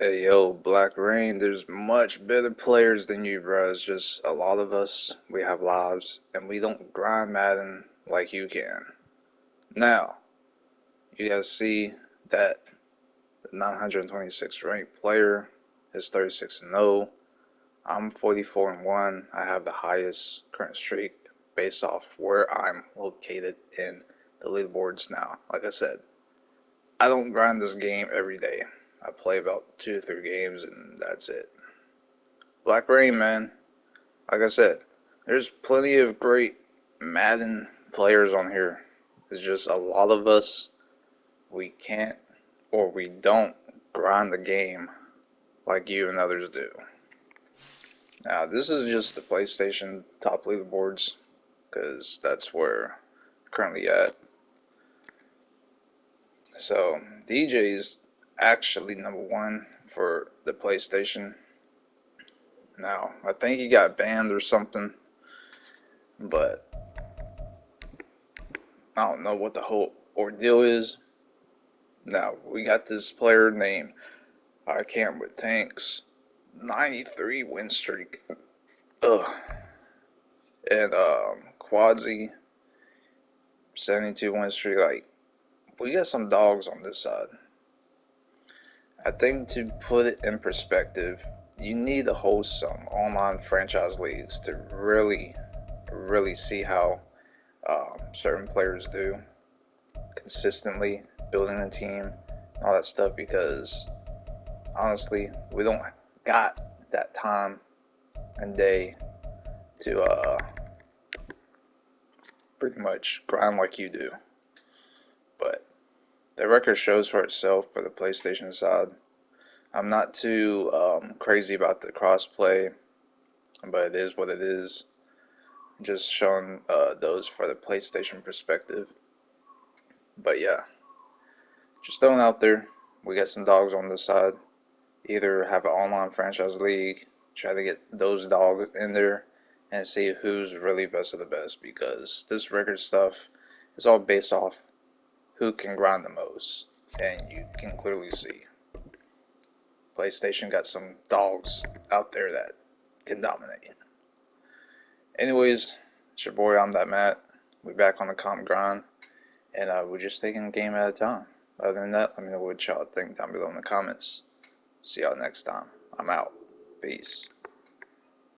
Hey yo, Blackreign, there's much better players than you, bro. It's just a lot of us, we have lives, and we don't grind Madden like you can. Now, you guys see that the 926 ranked player is 36 and 0. I'm 44 and 1. I have the highest current streak based off where I'm located in the leaderboards now. Like I said, I don't grind this game every day. I play about two, or three games, and that's it. Blackreign, man. Like I said, there's plenty of great Madden players on here. It's just a lot of us, we can't or we don't grind the game like you and others do. Now, this is just the PlayStation top leaderboards because that's where I'm currently at. So, DJ's actually number one for the PlayStation. Now, I think he got banned or something, but I don't know what the whole ordeal is. Now, we got this player named I can't with tanks 93 win streak. Ugh. And um Quadzy 72 win streak like we got some dogs on this side. I think to put it in perspective, you need to host some online franchise leagues to really, really see how um, certain players do consistently building a team, and all that stuff. Because honestly, we don't got that time and day to uh, pretty much grind like you do. The record shows for itself for the PlayStation side. I'm not too um, crazy about the crossplay, but it is what it is. Just showing uh, those for the PlayStation perspective. But yeah, just throwing out there. We got some dogs on the side. Either have an online franchise league, try to get those dogs in there, and see who's really best of the best. Because this record stuff is all based off who can grind the most. And you can clearly see. PlayStation got some dogs out there that can dominate. Anyways, it's your boy, I'm that Matt. We're back on the common grind. And uh, we're just taking a game at a time. Other than that, let me know what y'all think down below in the comments. See y'all next time. I'm out. Peace.